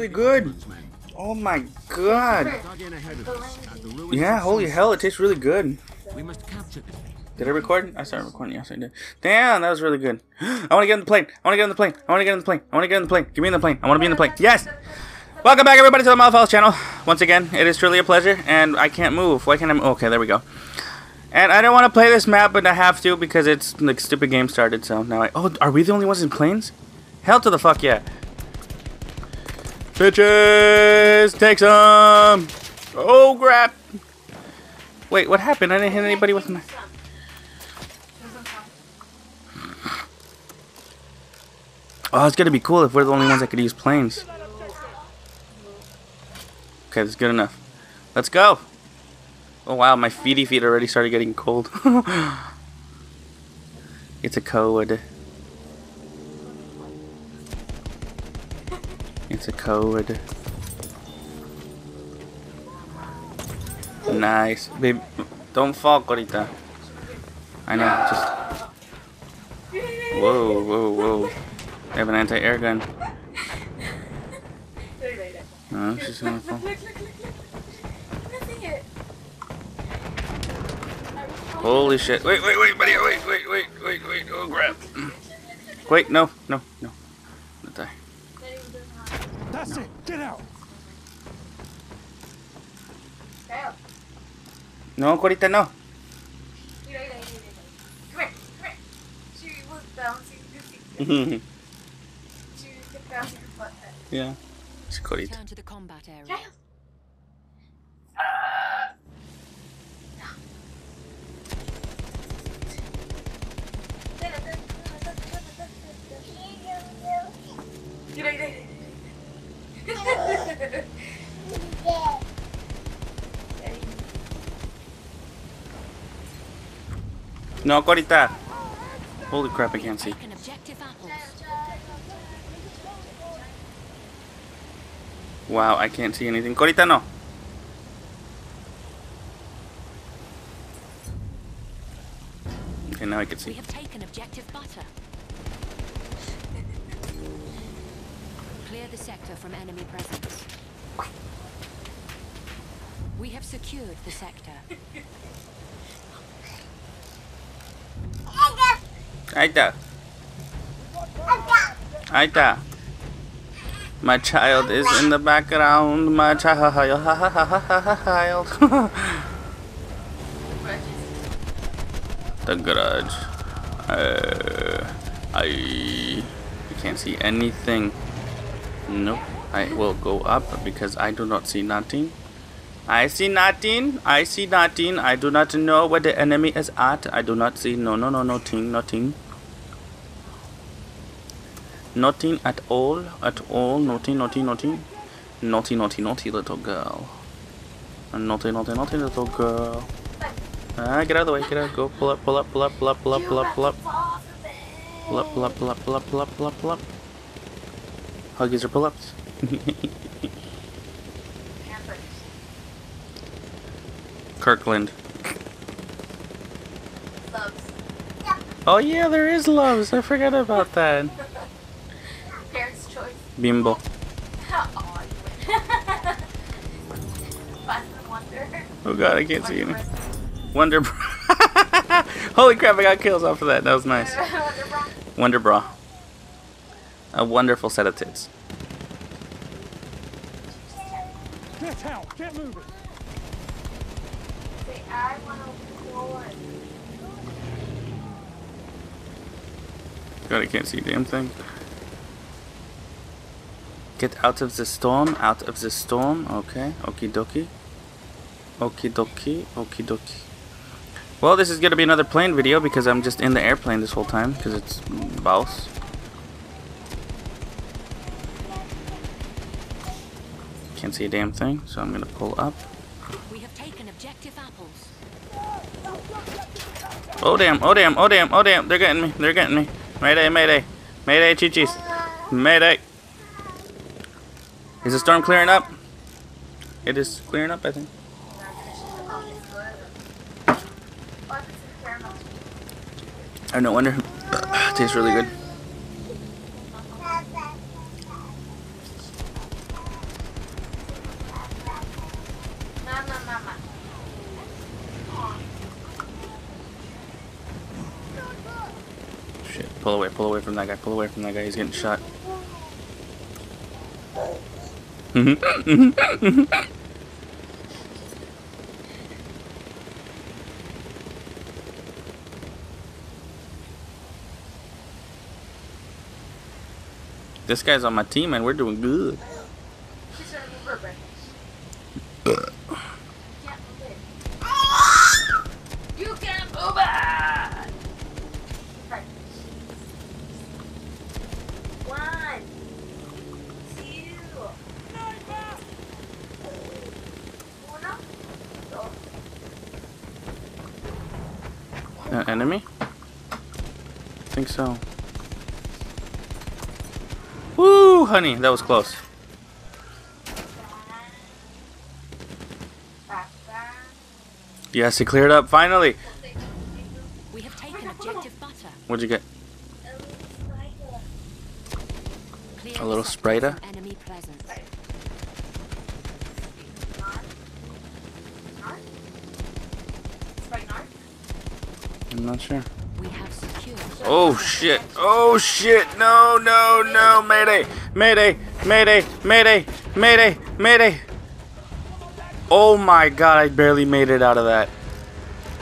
really good. Oh my god. Yeah, holy hell, it tastes really good. Did I record? I started recording. Yes, I did. Damn, that was really good. I want to get in the plane. I want to get in the plane. I want to get in the plane. I want to get in the plane. Give me in the plane. I want to be in the plane. Yes. Welcome back, everybody, to the Mello Fellos channel. Once again, it is truly a pleasure, and I can't move. Why can't I? Move? Okay, there we go. And I don't want to play this map, but I have to because it's like stupid game started. So now I. Oh, are we the only ones in planes? Hell to the fuck yeah. Bitches, take some. Oh crap. Wait, what happened? I didn't hit anybody with my. Oh, it's gonna be cool if we're the only ones that could use planes. Okay, that's good enough. Let's go. Oh wow, my feety feet already started getting cold. it's a code. It's a code. Nice. Babe, don't fall, Corita. I know, just... Whoa, whoa, whoa. I have an anti-air gun. No, she's gonna fall. Holy shit. Wait, wait, wait, buddy. Wait, wait, wait, wait, wait. Oh, crap. Wait, no, no, no. Not die. That's it. Get out. No, Corita, no. yeah. It's Corita. Return to the combat area. No, Corita. Holy crap, I can't see. Taken objective apples. Wow, I can't see anything. Corita, no. Okay, now I can see. We have taken objective butter. The sector from enemy presence. We have secured the sector. Aita. Aita. My child is in the background. My child. the grudge. Uh, I, I can't see anything. Nope. I will go up because I do not see nothing. I see nothing. I see nothing. I do not know where the enemy is at. I do not see. No, no, no, nothing, nothing. Nothing at all. At all. Nothing, nothing, nothing. Naughty, naughty, naughty little girl. Naughty, naughty, naughty little girl. Ah, get out of the way. Get out. Go. Pull up, pull up, pull up, pull up, pull up, pull up, pull up. Pull up, pull up, pull up, pull up, pull up, pull up, pull up. Huggies or pull ups? Kirkland. Oh yeah, there is Luvs. I forgot about that. Parents' choice. Bimbo. Aw, you win. Fun and wonder. Oh god, I can't see any. Wonder Bra. Holy crap, I got kills off of that. That was nice. Wonder Bra. Wonder Bra. A wonderful set of tits. Get out. Get moving. Say, I want to. God, I can't see a damn thing. Get out of the storm, out of the storm. Okay, okie dokie. Okie dokie, okie dokie. Well, this is gonna be another plane video because I'm just in the airplane this whole time because it's boss. Can't see a damn thing, so I'm gonna pull up. We have taken objective apples. Oh damn, oh damn, oh damn, oh damn, they're getting me, they're getting me. Mayday, mayday, mayday, chichis. Mayday. Is the storm clearing up? It is clearing up, I think. Oh, no wonder. Tastes really good. shit. Pull away, pull away from that guy, pull away from that guy. He's getting shot. this guy's on my team and we're doing good. She's gonna move her breakfast. Can't move it. You can't move it! Right. One. Two. Uno. Dos. An enemy? I think so. Woo, honey, that was close. Yes, he cleared up finally. We have taken objective butter. What'd you get? A little Spriter? from Enemy presence. Right north. I'm not sure. We have secured. Oh shit! Oh shit! No, no, no! Mayday! Mayday! Mayday! Mayday! Mayday! Mayday! Oh my god, I barely made it out of that.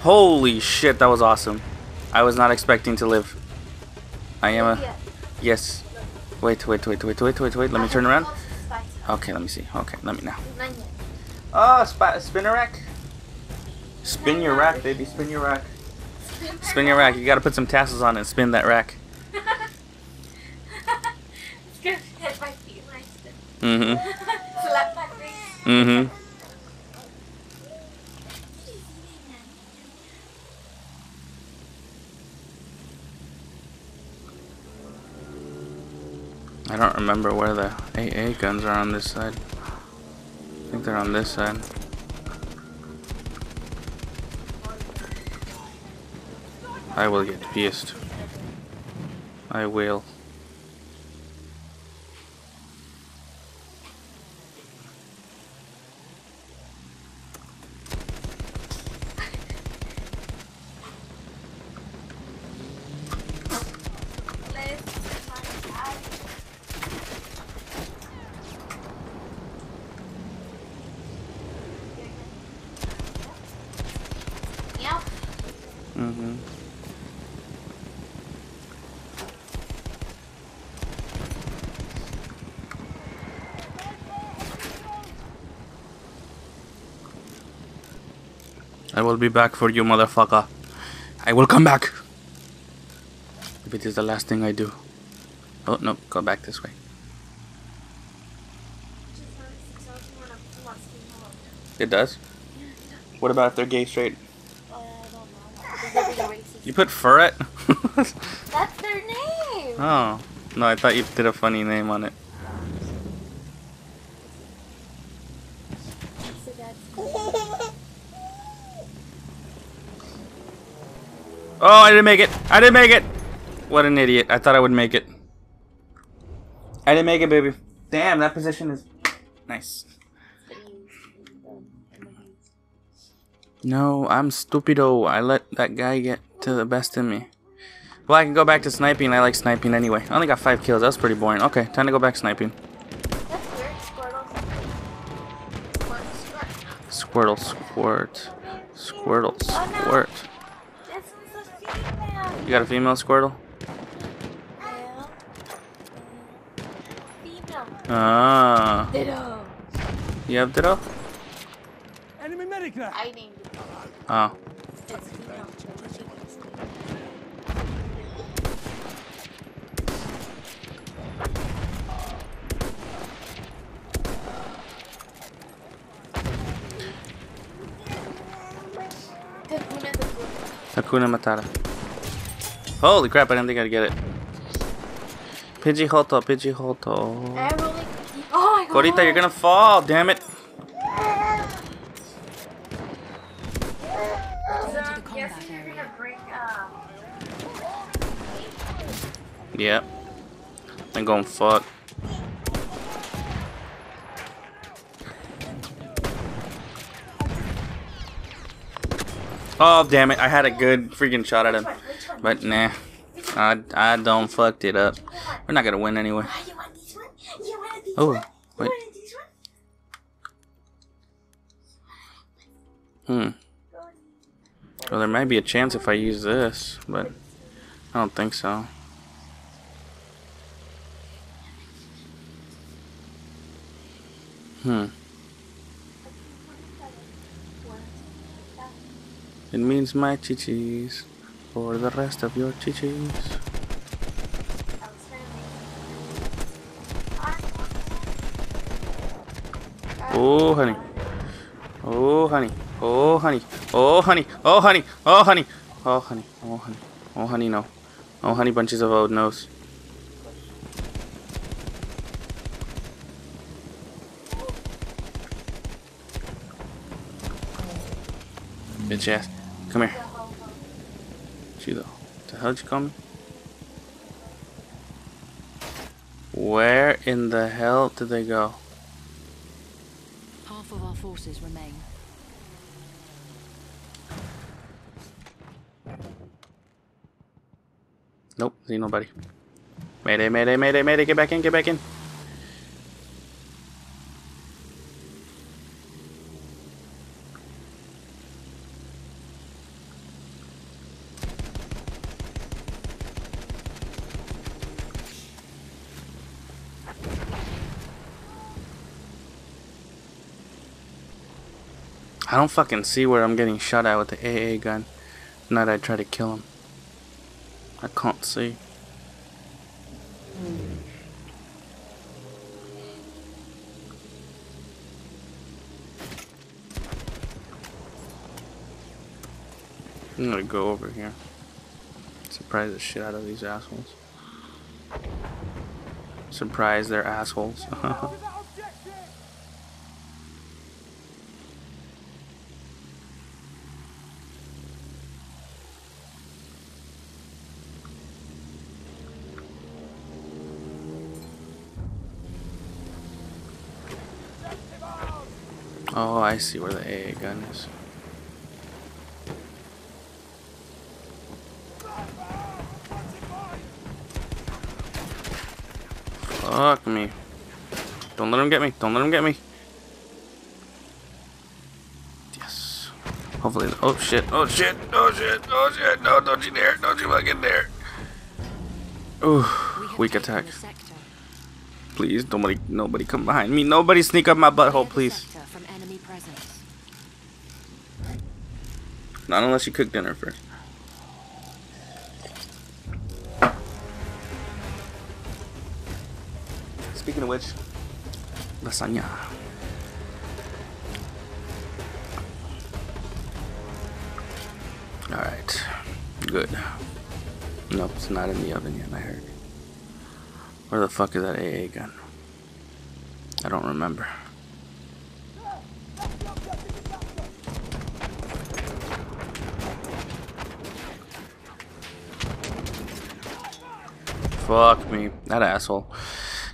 Holy shit, that was awesome. I was not expecting to live. I am a. Yes. Wait, wait, wait, wait, wait, wait, wait. Let me turn around. Okay, let me see. Okay, let me now. Oh, spin spinner rack. Spin your rack, baby. Spin your rack. Spin your rack. You gotta put some tassels on it and spin that rack. Mm-hmm. Mm-hmm. I don't remember where the AA guns are on this side. I think they're on this side. I will get pissed. I will. Yep. Mm-hmm. I will be back for you, motherfucker. I will come back. If it is the last thing I do. Oh, no, go back this way. It does? What about if they're gay straight? You put Furret? That's their name. oh. No, I thought you did a funny name on it. So that's Oh, I didn't make it. I didn't make it. What an idiot. I thought I would make it. I didn't make it, baby. Damn, that position is nice. No, I'm stupido. I let that guy get to the best in me. Well, I can go back to sniping. I like sniping anyway. I only got five kills. That was pretty boring. Okay, time to go back sniping. Squirtle. Squirtle, Squirt, oh, squirt. squirt. Squirtle, Oh, squirt. You got a female Squirtle? Female. Ah. Ditto. You have Ditto? Enemy medic there. I named it. Oh. It's female. Kakuna the good. Hakuna Matata. Holy crap, I didn't think I'd get it. Pidgeotto, Pidgeotto. Rolling. Oh my god. Corita, you're gonna fall, damn it. Return to the combat guessing you're area. gonna um. Yep. I'm going fuck. Oh, damn it. I had a good freaking shot at him. But nah. I, I don't fucked it up. We're not gonna win anyway. Oh, you want this one? You want this one? You wait. Hmm. Well, there might be a chance if I use this, but I don't think so. Hmm. It means my chichis for the rest of your chichis. Oh, honey. Oh, honey. Oh, honey. Oh, honey. Oh, honey. Oh, honey. Oh, honey. Oh, honey. Oh, honey, no. Oh, honey bunches of old nose. Bitch ass. Come here. Though. The hell did you call me? Where in the hell did they go? Half of our forces remain. Nope, see nobody. Mayday, mayday, mayday, mayday, get back in, get back in. I don't fucking see where I'm getting shot at with the AA gun. Not I try to kill him. I can't see. I'm gonna go over here. Surprise the shit out of these assholes. Surprise they're assholes. I see where the AA gun is. Fuck me. Don't let him get me. Don't let him get me. Yes. Hopefully. Oh shit. Oh shit. Oh shit. Oh shit. No, don't you dare. Don't you fucking dare. Ooh. We Weak attack. Please, nobody, nobody come behind me. Nobody sneak up my butthole, please. sector from enemy presence. Not unless you cook dinner first. Speaking of which, lasagna. Alright, good. Nope, it's not in the oven yet, I heard. Where the fuck is that AA gun? I don't remember. Fuck me. That asshole.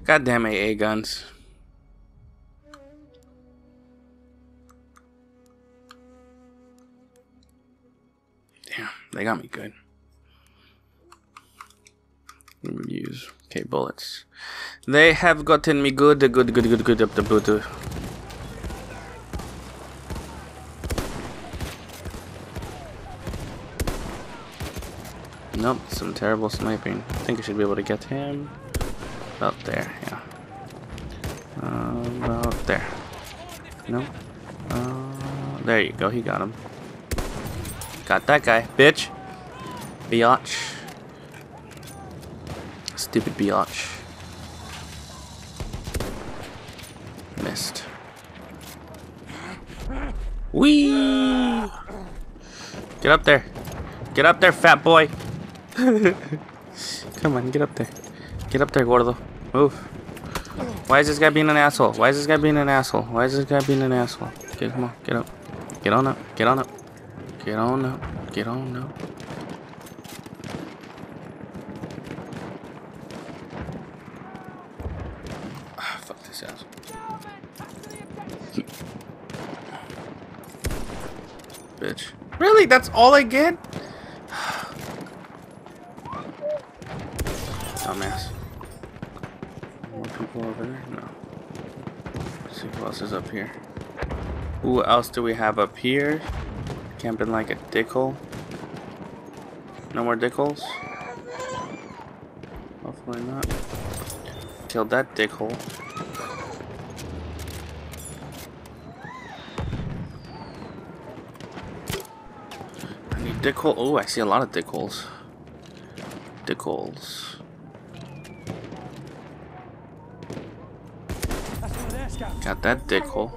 Goddamn AA guns. Damn, they got me good. Reviews. Okay, bullets. They have gotten me good, good, good, good, good up the boot. Nope, some terrible sniping. I think I should be able to get him. About there, yeah. Uh, about there. No. Uh, there you go, he got him. Got that guy, bitch. Biatch. Stupid biatch. Missed. Wee! Get up there. Get up there, fat boy. Come on, get up there. Get up there, gordo. Move. Why is this guy being an asshole? Why is this guy being an asshole? Why is this guy being an asshole? Okay, come on, get up. Get on up. Get on up. Get on up. Get on up. Ah, fuck this asshole. Bitch. Really? That's all I get? Dumbass. More people over there? No. Let's see who else is up here. Who else do we have up here? Camping like a dickhole. No more dickholes? Hopefully not. Killed that dickhole. I need dickhole. Oh, I see a lot of dickholes. Dickholes. That's one of their scouts. Got that dickhole.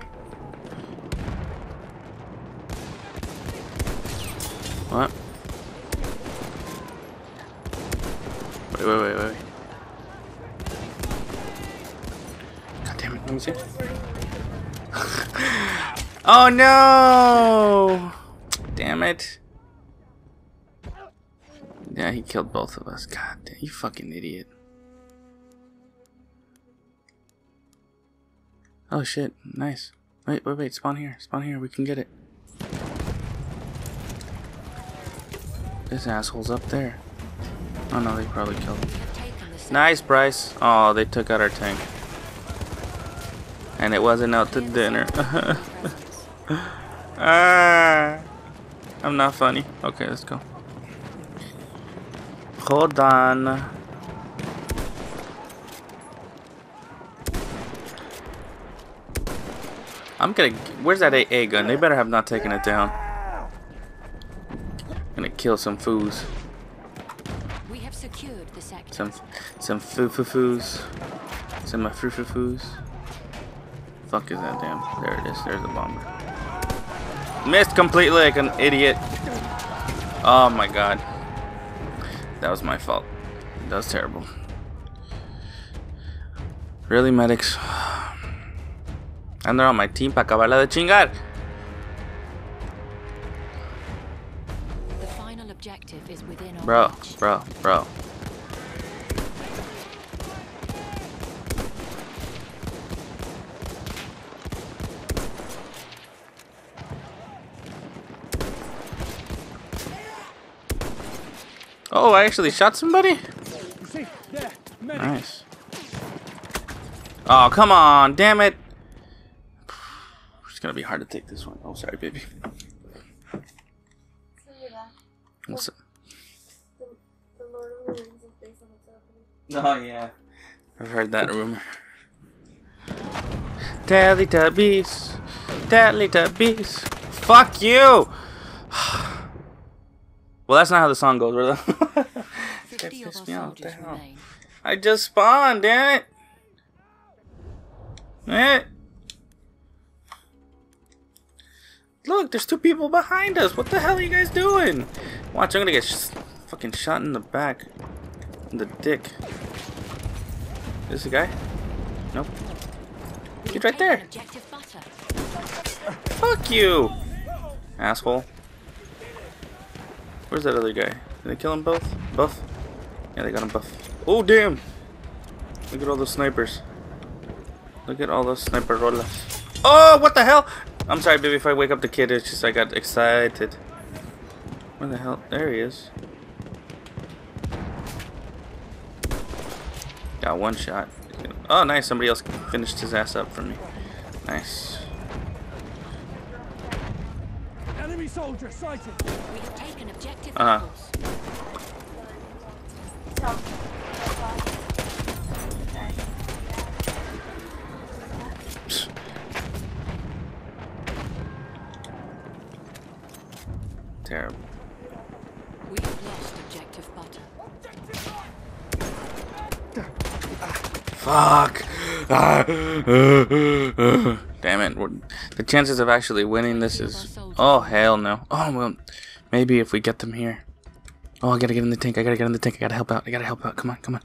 What? Wait, wait, wait, wait. God damn it, let me see. oh no! Damn it. Yeah, he killed both of us. God damn, you fucking idiot. Oh shit, nice. Wait, wait, wait, spawn here, spawn here, we can get it. This asshole's up there. Oh no, they probably killed him. Nice, Bryce. Oh, they took out our tank. And it wasn't out to dinner. ah, I'm not funny. Okay, let's go. Hold on. I'm gonna. Where's that AA gun? They better have not taken it down. Gonna kill some foos. We have secured the sector. Some, some foo foo foos. Some uh, foo foo foos. Fuck is that damn? There it is. There's the bomber. Missed completely like an idiot. Oh my god. That was my fault. That was terrible. Really, medics? And they're on my team para acabarla de chingar. The final objective is within our Bro, reach. bro, bro. Oh, I actually shot somebody? You see, there, medic. Nice. Oh, come on, damn it. It's gonna be hard to take this one. Oh, sorry, baby. What's up? The, the Lord of the Rings is based on its opening. Oh yeah. I've heard that rumor. Teletubbies. Teletubbies. Fuck you! well, that's not how the song goes, brother. Fifty of our pissed me off, what the soldiers hell? remain. I just spawned, damn it! Eh. Look, there's two people behind us. What the hell are you guys doing? Watch, I'm gonna get sh- fucking shot in the back. In the dick. Is this a guy? Nope. He's right there. Fuck you! Asshole. Where's that other guy? Did they kill him both? Buff? Yeah, they got him buff. Oh, damn! Look at all those snipers. Look at all those sniper rollers. Oh, what the hell? I'm sorry, baby, if I wake up the kid. It's just I got excited. Where the hell? There he is. Got one shot. Oh, nice. Somebody else finished his ass up for me. Nice. Enemy soldier sighted. We have taken objective Uh-huh. apples. Terrible. We have lost objective butter. Fuck. Damn it. The chances of actually winning this is. Oh, hell no. Oh, well. Maybe if we get them here. Oh, I gotta get in the tank. I gotta get in the tank. I gotta help out. I gotta help out. Come on, come on.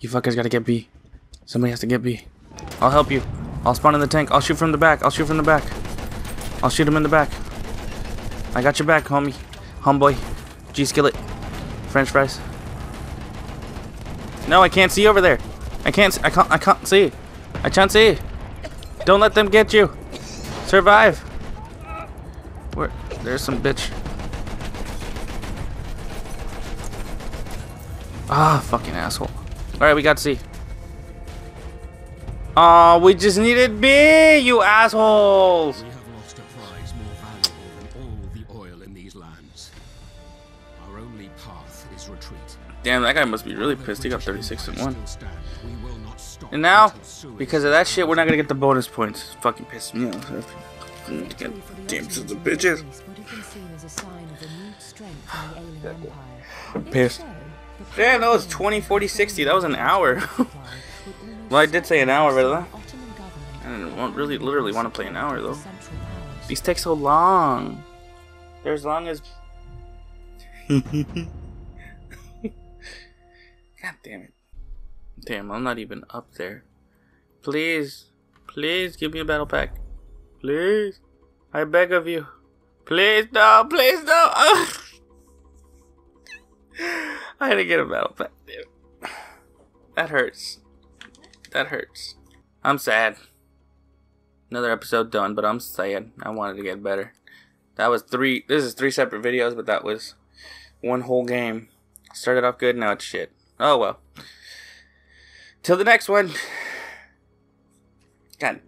You fuckers gotta get B. Somebody has to get B. I'll help you. I'll spawn in the tank. I'll shoot from the back. I'll shoot from the back. I'll shoot him in the back. I got your back, homie. Homeboy. G skillet. French fries. No, I can't see over there. I can't. I can't. I can't see. I can't see. Don't let them get you. Survive. Where? There's some bitch. Ah, fucking asshole. Alright, we got C. Aw, we just needed B, you assholes! We have lost a prize more valuable than all the oil in these lands. Our only path is retreat. Damn, that guy must be really pissed. He got 36 and 1. And now, because of that shit, we're not gonna get the bonus points. It's fucking pissing me off. Damn, sons of bitches. Would have been seen as a sign of renewed strength in the. Pissed. Damn, that was 20, 40, 60. That was an hour. well, I did say an hour, but uh, I didn't really, literally want to play an hour, though. These take so long. They're as long as. God damn it. Damn, I'm not even up there. Please, please give me a battle pack. Please. I beg of you. Please, no, please, no. I had to get a battle pack. That hurts. That hurts. I'm sad. Another episode done, but I'm sad. I wanted to get better. That was three. This is three separate videos, but that was one whole game. Started off good, now it's shit. Oh well. Till the next one. God